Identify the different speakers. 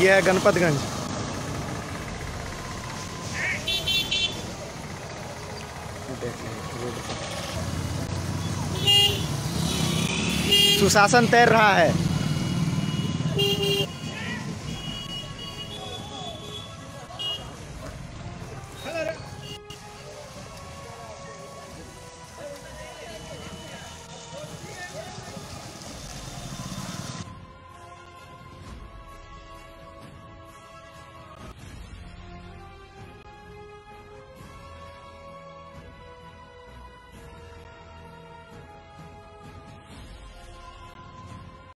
Speaker 1: यह है गणपतगंज। सुशासन तैर रहा है।